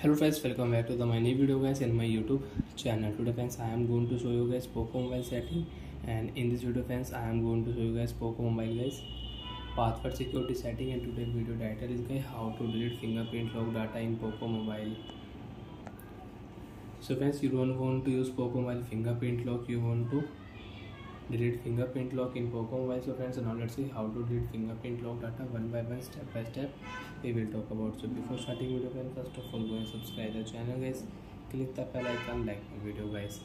hello friends welcome back to the my new video guys in my youtube channel today friends i am going to show you guys poco mobile setting and in this video friends i am going to show you guys poco mobile guys password security setting and today video title is guys how to delete fingerprint lock data in poco mobile so friends you don't want to use poco mobile fingerprint lock. you want to delete fingerprint lock in poco mobile so friends now let's see how to delete fingerprint lock data one by one step by step we will talk about so before starting video friends first of all go and subscribe the channel guys click the bell icon like my video guys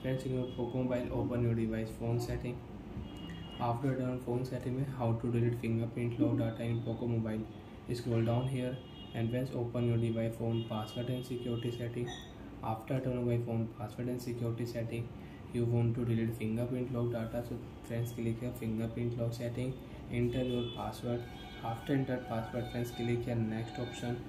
friends in your poco mobile open your device phone setting after done phone setting में how to delete fingerprint lock data in poco mobile scroll down here and friends open your device phone password and security setting after turn on my phone password and security setting you want to delete fingerprint log data. So friends, click here fingerprint log setting, enter your password. After enter password, friends, click here next option.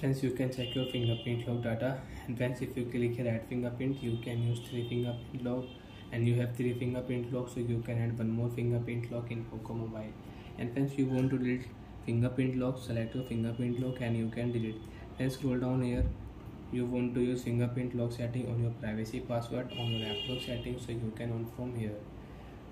Friends, you can check your fingerprint log data, and friends, if you click here add fingerprint, you can use 3 fingerprint log, and you have 3 fingerprint log, so you can add 1 more fingerprint log in POCO mobile. And friends, you want to delete fingerprint log, select your fingerprint log and you can delete. Then scroll down here you want to use fingerprint lock setting on your privacy password on your app lock setting so you can on from here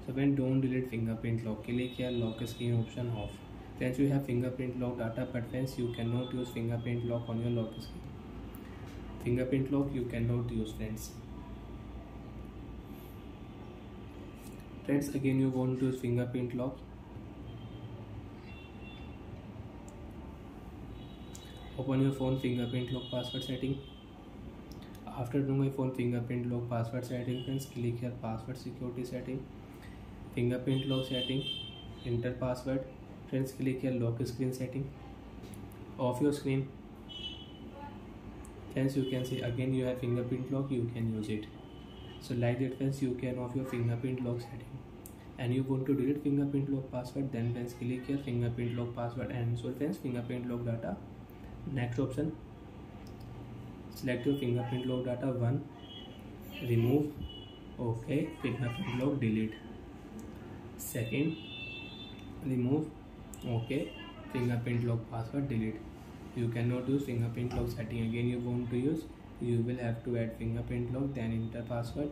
so when don't delete fingerprint lock click here lock screen option off since you have fingerprint lock data preference you cannot use fingerprint lock on your lock screen fingerprint lock you cannot use friends friends again you want to use fingerprint lock open your phone fingerprint lock password setting after doing my phone fingerprint lock password setting friends click here password security setting fingerprint lock setting enter password friends click here lock screen setting off your screen friends you can see again you have fingerprint lock you can use it so like that friends you can off your fingerprint lock setting and you want to delete fingerprint lock password then friends click here fingerprint lock password and so friends fingerprint lock data next option select your fingerprint log data 1 remove ok fingerprint log delete second remove ok fingerprint log password delete you cannot use fingerprint log setting again you want to use you will have to add fingerprint log then enter password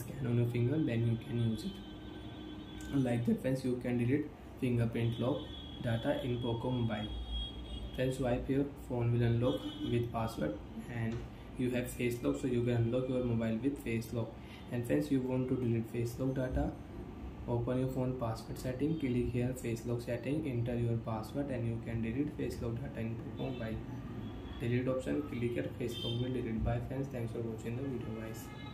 scan on your finger then you can use it like that friends you can delete fingerprint log data in poco mobile then swipe your phone will unlock with password and you have face lock so you can unlock your mobile with face lock and friends you want to delete face lock data open your phone password setting click here face lock setting enter your password and you can delete face lock data in your phone by delete option click here face lock will delete by friends thanks for watching the video guys